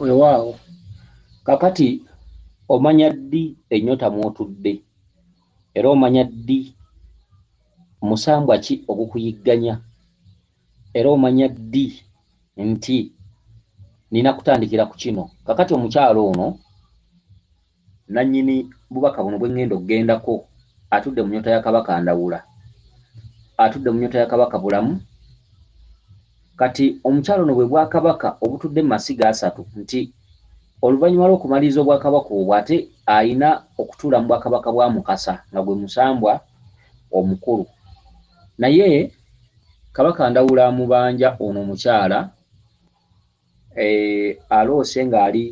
wewaawo kakati omanya ddi ennyota mw'otudde? Era omanya ddi musambwa ki ogukuyigganya era omanya ddi nti nina kutandikira ku kino? Kakati omukyalo ono nannyini bubaka buno bwe ŋŋenda okugendako atudde mu nyota ya kabaka ndawula. Atudde mu nyota ya kabaka bulamu kati omukyalo ono bwe bwakabaka obutudde mu masiga asatu nti oluvannyuma lw'okumaliriza obwakabaka obwo ate ayina okutuula mu bwakabaka bwa mukasa nga gwe musambwa omukulu. Naye kabaka ndawula amubanja ono omukyala eh, aloose ng'ali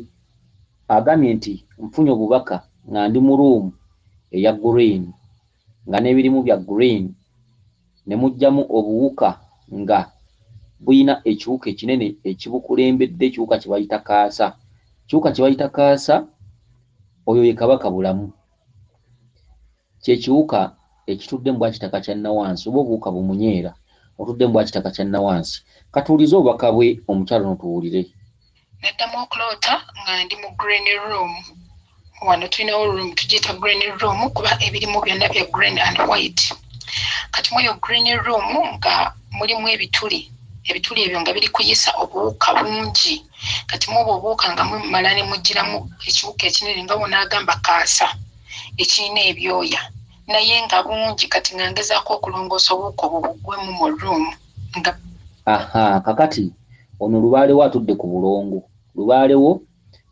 agambye nti nfunye obubaka nga ndi mu ruumu eya green nga n'ebirimu bya green ne mugjamu obuwuka nga buyina ekiwuka ekinene ekibukulembedde ekiwuka kye bayita kaasa. Kiwuka kye bayita kaasa oyo ye kabaka bulamu. Kyekiwuka ekitudde mu bwakitaka kya nawansi oba obuwuka bumunyeera otudde mu bwakitaka kya nawansi. Katuwulize obubaka bwe omukyalo no tuwulire. Neddamu okuloota nga ndi mu green room. Wano tulinawo room tugiyita green room kuba ebirimu byonna bya green and white. Kati muyo green room nga mulimu ebituli ebituli ebyo nga biri kuyisa obuwuka bungi. Kati muobwo obuwuka nga mumala ne mugiramu ekiwuka ekinene nga bonaagamba kaasa ekirina ebyoya. Naye nga bungi kati nga ngezaako okulongoosa obuwuka obwo bugwemu mu room nga aha kakati ono lubaalewo atudde ku bulongo. Lubaalewo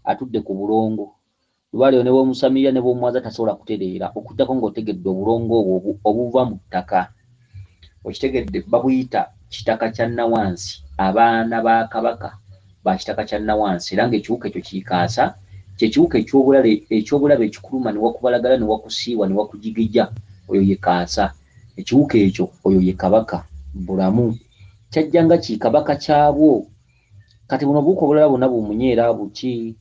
atudde ku bulongo. Lubaalewo ne bwomusamirira ne bwomuwaza tasobola kutereera okuddako ng'otegedde obulongo obwo obuva mu ttaka. Okitegedde babuyita kitaka kya nawansi. Abaana ba kabaka ba kitaka kya nawansi era ng'ekiwuka ekyo kiikaasa kyekiwuka ekyobulale ekyobulabe ekikuluma ne wakubalagala ne wakusiiwa ne wakujigija oyo ye kaasa. Ekiwuka ekyo oyo ye kabaka bulamu. Kyajja nga kikabaka kyabwo. Kati buno buuka obulala bwonna bumunyeera buki?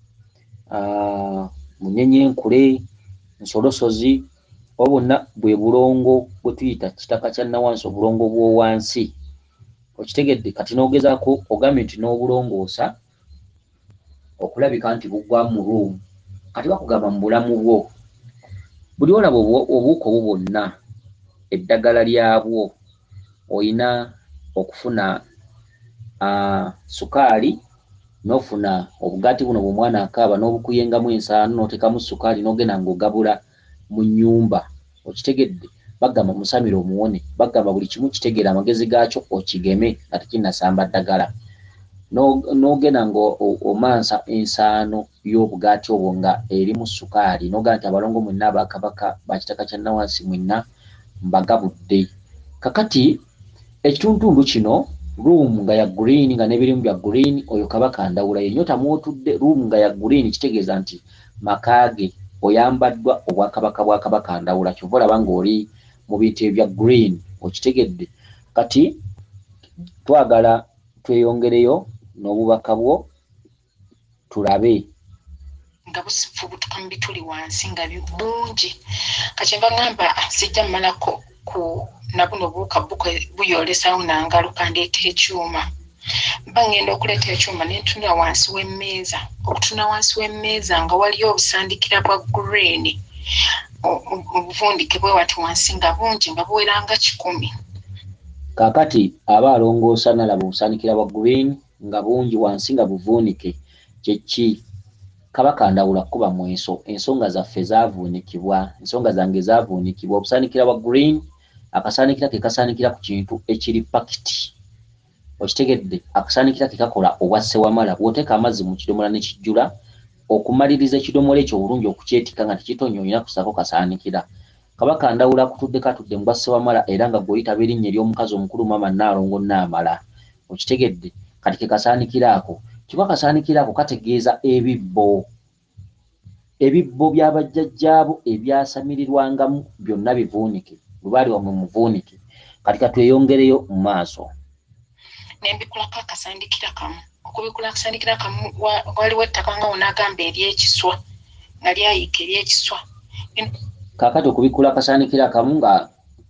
Munyenyenkule nsolosozi oba bwonna bwe bulongo bwe tuyita kitaka kya nawansi obulongo bw'owansi okitegedde kati n'ogezaako ogambye nti n'obulongoosa okulabika nti bugwa mu ruumu kati bakugamba mu bulamu bwo. Buli olaba obuwuka obwo bwonna eddagala lyabwo oyina okufuna sukaali n'ofuna obugaati buno bwomwana akaaba n'obukuyengamu ensaano n'oteekamu sukaali n'ogenda ng'ogabula mu nnyumba. Okitegedde bagamba musamire omuwone bagamba buli kimu kitegeera amagezi gaakyo okigeme nga tekinnasamba ddagala. N'ogenda ng'omansa ensaano y'obugaati obwo nga erimu sukaali n'ogamba nti abalongo mwenna abakabaka bakitaka kya nawansi mwenna mbagabudde. Kakati ekitundutundu kino ruumu nga ya green nga n'ebirimu bya green oyo kabaka ndawula yenyota mwotudde ruumu nga ya green kitegeeza nti makaage oyambaddwa obwakabaka bwa kabaka ndawula kyova olaba ng'oli mu bintu ebya green okitegedde. Kati twagala tweyongereyo n'obubaka bwo tulabe. Nga bufubutuka mu bituli wansi nga bungi. Kakyenva ŋŋamba sijja mmalako ku nabuno buuka buyolesawo nangalo kandeeta ekyuma. Mba ŋŋenda okuleeta ekyuma nentunula wansi w'emmeeza. Okutunula wansi w'emmeeza nga waliyo obusandikira bwa green obuvundike bwe wati wansi nga bungi nga buweranga kikumi. Kaakati aba alongoosa nalaba obusandikira bwa green nga bungi wansi nga buvuunike kyeki kabaka ndawula kuba mweso ensonga zaffe zaavuunikibwa ensonga zange zaavuunikibwa. Obusandikira bwa green akasaanikira ke kasaanikira ku kintu ekiri pakiti. Okitegedde akasaanikira ke kakola obwa ssewamala bw'oteeka amazzi mu kidomola ne kijjula okumaliriza ekidomola ekyo obulungi okukyetika nga tekitonya olina kusaako kasaanikira. Kabaka ndawula akutudde katudde mu bwa ssewamala era nga gw'oyitaba erinnya ery'omukazi omukulu mama naalongo naamala okitegedde kati ke kasaanikira ako kiba kasaanikira ako kategeeza ebibbo. Ebibbo by'abajjajjaabo ebyasamirirwangamu byonna bivuunike lubaali wamwe muvuunike kati katweyongereyo mu maaso. Nembikulako akasandikira kamu okubikula akasandikira kamu waliwo ettaka nga wonaagamba eryekiswa nga lyayika eryekiswa. Kaakati okubikula akasandikira kamu nga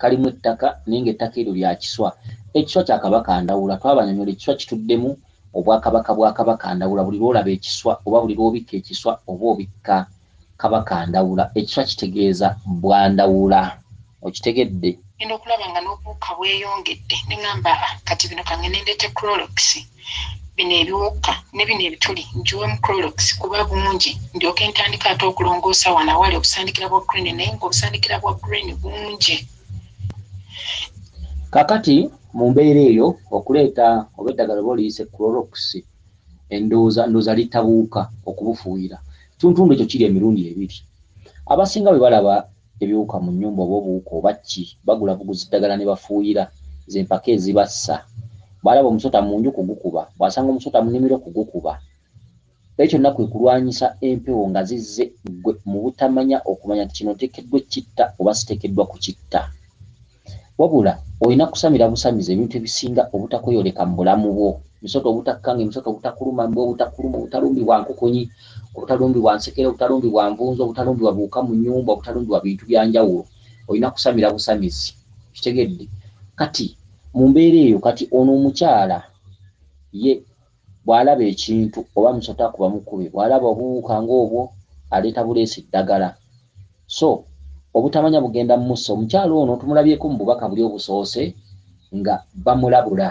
kalimu ettaka naye nga ettaka eryo lya kiswa. Ekiswa kya kabaka ndawula twabanyonyola ekiswa kituddemu obwakabaka bwakabaka ndawula buli lwolaba ekiswa oba buli lwobikka ekiswa oba obikka kabaka ndawula. Ekiswa kitegeeza bwandawula okitegedde? Genda okulaba nga n'obuwuka bweyongedde. Neŋamba kati bino kange nendete crolox bino ebiwuka ne bino ebituli njiwemu crolox kuba bungi ndyoke ntandika ate okulongoosa wanawali obusandikira bwa green naye ngaobusandikira bwa green bungi kakati mu mbeera eyo okuleeta oba eddagala oba oliyise crolox endowooza ndowooza litabuuka okubufuuyira. Tuntundu ekyo kiri emirundi ebiri. Abasinga bwe balaba ebiwuka mu nnyumba oba obuwuka oba ki bagula buguzi ddagala ne bafuuyira zempaka ezibassa bwalaba omusota munju kugukuba bwasanga omusota munimiro kugukuba. Ekyo kyonna kwe kulwanyisa empewo nga zizze gwe mu butamanya okumanya nti kino nteekeddwa ekitta oba siteekeddwa ku kitta. Wabula olina kusamira busamiza ebintu ebisinga obutakweyoleka mu bulamu bwo. Emisota obutakkanga emisota obutakuluma mbe obutakuluma obutalumbibwa nkukunyi obutalumbibwa nsekere obutalumbibwa nvunza obutalumbibwa buuka mu nyumba obutalumbibwa bintu byanjawulo olina kusamira busamizi. Kitegedde kati mu mbeera eyo kati ono omukyala ye bw'alaba ekintu oba musota akuba mukube bw'alaba obuwuuka ngaobwo aleeta buleesi ddagala. So obutamanya bugenda mumussa omukyalo ono tumulabyeko mu bubaka buli obusoose nga bamulabula.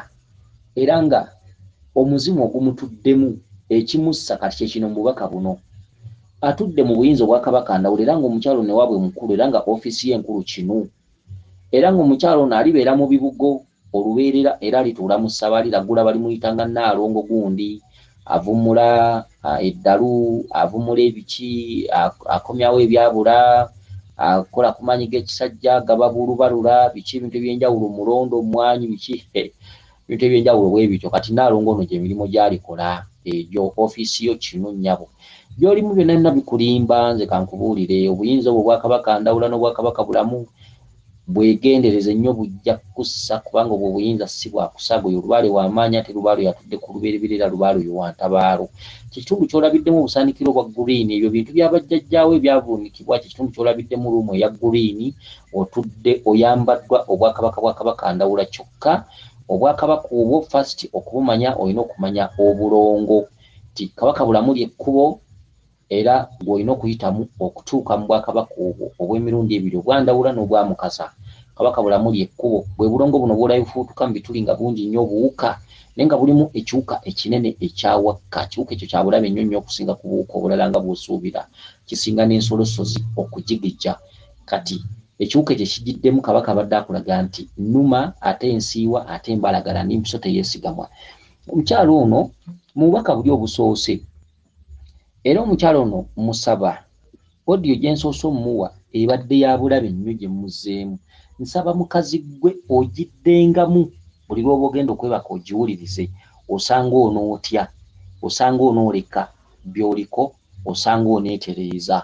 Era nga omuzimu ogumutuddemu ekimussa kati kyekino mu bubaka buno. Atudde mu buyinza obwakabaka ndawula era ngaomukyalo ne waabwe mukulu era nga ofiisi y'enkulu kinu. Era ngaomukyalo ono alibeera mu bibugo olubeerera era alituula mu ssaba liragula balimuyita nga naalongo gundi avumula eddalu avumula ebiki akomyawo ebyabula akola ku maanyi g'ekisajja gaba bulubalula biki ebintu ebyenjawulo mulondo omwanyi biki ebintu ebyenjawulo bwe bityo. Kati naalongo ono gyemirimu gyalikola egyo ofiisi yo kino nnyabo. Byolimu byonna byonna bikulimba nze kankubuulire obuyinza obwo obwakabaka ndawula n'obwakabaka bulamu bwegendereze nnyo bujja kussa kubanga obwo obuyinza si bwakusaga oyo lubaale wamaanyi ate lubaale yatudde ku lubereberera lubaale oyo wantabaalo kyekitundu kyolabiddemu obusandikiro bwa guliini ebyo bintu byabajjajjaawo ebyavuunikibwa kyekitundu kyolabiddemu luumu eya guliini otudde oyambaddwa obwakabaka bwakabaka ndawula kyokka. Obwakabaka obwo fast okubumanya olina okumanya obulongo. Ti kabaka bulamu lyekkubo era gw'olina okuyitamu okutuuka mu bwakabaka obwo obw'emirundi ebiri obwandawula n'obwamukasa. Kabaka bulamuli ekkubo bwe bulongo buno bwolaba bufuutuka mu bituli nga bungi nnyo obuwuka naye nga bulimu ekiwuka ekinene ekyawakka kiwuka ekyo kyabulabe nnyo nnyo okusinga ku buwuka obulala nga bw'osuubira kisinga n'ensolosozi okugigijja kati ekiwuka ekyo kigiddemu kabaka abadde akulaga nti numa ate ensiiwa ate embalagala n'empiso teyeesigamwa omukyalo ono mu bubaka buli obusoose era omukyalo ono musaba. Odiyo gye nsoose omumuwa ebadde ya bulabe nnyo gye mmuzeemu nsaba mukazi gwe ogiddengamu buli lwoba ogenda okwebaka ogiwulirize. Osanga onootya osanga onooleka by'oliko osanga oneetereeza.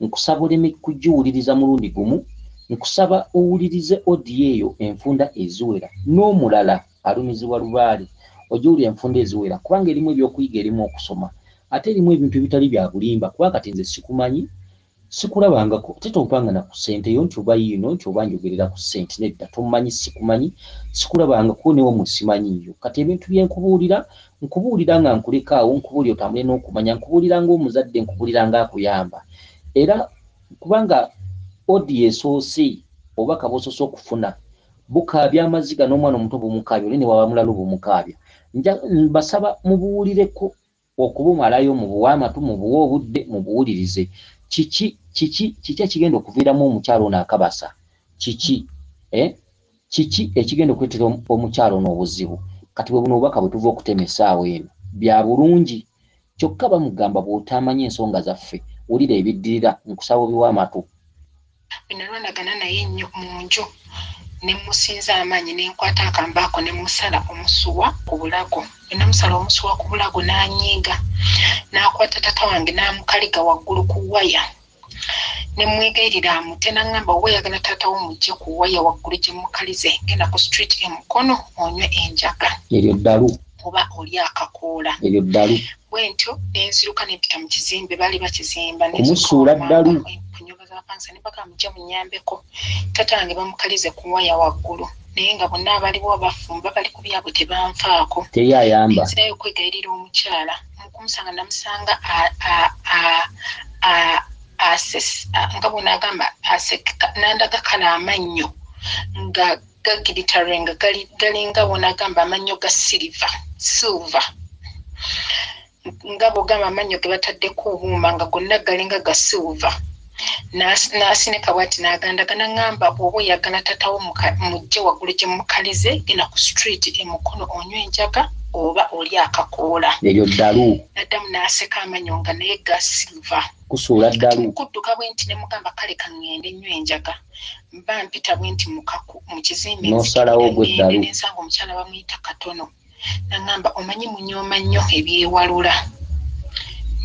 Nkusaba oleme kugiwuliriza mulundi gumu nkusaba owulirize odiyo eyo enfunda eziwera n'omulala alumizibwa lubaale. Ogiwulira enfunda eziwera kubanga erimu ebyokuyiga erimu okusoma ate erimu ebintu ebitali bya bulimba kuba kati nze sikumanyi sikulabangako ate tompangana ku ssente yo nti oba yiino nti oba njogerera ku ssente nedda tomumanyi sikumanyi sikulabangako newo musimanyiyo kati ebintu byenkubuulira nkubuulira nga nkulekaawo nkubuulira otambule n'okumanya nkubuulira ngaomuzadde nkubuulira nga akuyamba. Era kubanga odi esoose obubaka bwosoose okufuna bukaabya amaziga n'omwana omuto bumukaabya oli ne waba mulala obumukaabya mbasaba mubuwulireko okubumalayo mubuwe amatu mubuwe obudde mubuwulirize kiki kiki kiki ekigenda okuviiramu omukyalo ono akabasa? Kiki eh? kiki ekigenda okuleetera omukyalo ono obuzibu? Kati bwe buno obubaka bwe tuva okutema essaawa eno bya bulungi. Kyokka bamugamba bw'otamanyi ensonga zaffe wulira ebiddirira nkusaba obiwa amatu bwe nalwanagana naye ennyo mu nju ne musinza amaanyi ne nkwata akambaako ne musala omusuwa ku bulago. Bwe namusala omusuwa ku bulago n'anyiiga n'akwata tata wange n'amukaliga waggulu ku waya. Ne mwegayirira amute naŋŋamba oba oyagala taata wo mujje ku waya waggulu gye mukalize genda ku street emukono onywe enjaga. Eryo ddalu. Oba oli akakoola. Eryo ddalu. Bwe ntyo nenziruka nepita mu kizimbe baali bakizimba Kumusuula ddalu. Ne baga mujje munyambeko. Tata wange bamukalize ku waya waggulu naye nga bonna abaliwo abafumba bali ku byabwe tebanfaako. Teri ayamba. Enzirayo okwegayirira omukyala mukumusanga namusanga nga bwenaagamba aseka nandaga kala amannyo nga gagiritare nga gali- galinga bwenaagamba amannyo ga siliva silva nga bwogamba amannyo ge bataddeko obuuma nga gonna galinga ga silva n'asinika bwati n'agandagana ŋŋamba bw'oba oyagala tatawo mujje waggulu gye mukalize genda ku street emukono onywa enjaga oba oli akakoola. Eryo ddalu. Naddamu n'aseka amannyo nga naye ga silva kusuula ddalu. mukudduka bwe nti ne mugamba kale kaŋŋende nnyo enjaga. Mba mpita bwe nti mu kizimbe N'osalawo gwe nzikirira ddalu. ŋŋende nensanga omukyala bamuyita katono. Naŋŋamba omanyi munyooma nnyo ebyewalula.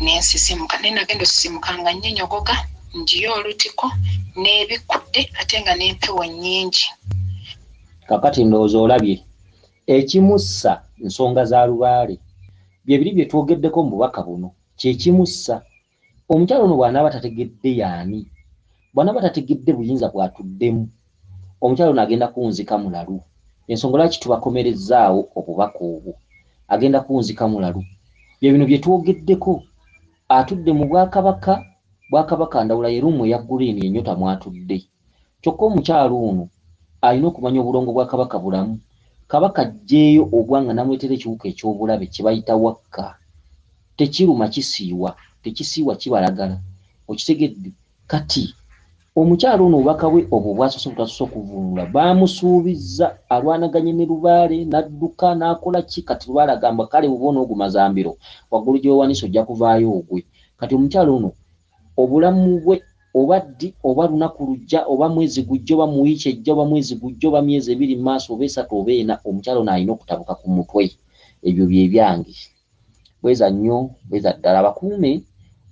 Nensisimuka naye nagenda osisimuka nga nnyonyogoga njiyo olutiko n'ebikudde ate nga n'empewo nnyingi. Kakati ndowooza olabye ekimussa nsonga za lubaale bye biri bye twogeddeko mu bubaka buno kyekimussa omukyalo ono bw'anaaba tategedde yaani bw'anaaba tategedde buyinza bw'atuddemu. Omukyalo ono agenda kunzika mulalu ensonga lwaki tubakomerezzaawo obubaka obwo? Agenda kunzika mulalu bye bino bye twogeddeko atudde mu bwakabaka bwakabaka ndawula ye ruumu eya guliini enyota mwatudde. Kyokka omukyalo ono alina okumanya obulongo bwa kabaka bulamu. Kabaka ajjeeyo obwanga namwetera ekiwuka eky'obulabe kye bayita wakka. Tekiruma kisiiwa tekisiiwa kibalagala. Okitegedde kati omukyalo ono obubaka bwe obwo bwasoose butasoose okuvunula baamusuubizza alwanaganye ne lubaale n'adduka n'akola ki? Kati lubaale agamba kale buba onoogumazambiro waggulu gy'owanisa ojja kuvaayo ogwe. Kati omukyalo ono obulamu bwe oba ddi oba lunaku lujja oba mwezi gujja oba mu wiiki ejja oba mwezi gujja oba myezi ebiri mu maaso oba esatu oba ena omukyalo ono alina okutabuka ku mutwe. Ebyo bye byange. Bweza nnyo bweza ddala. Abakuume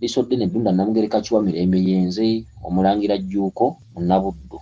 lisodde ne ddunda namugereka kiwa mirembe yenze omulangira jjuuko mu nabuddu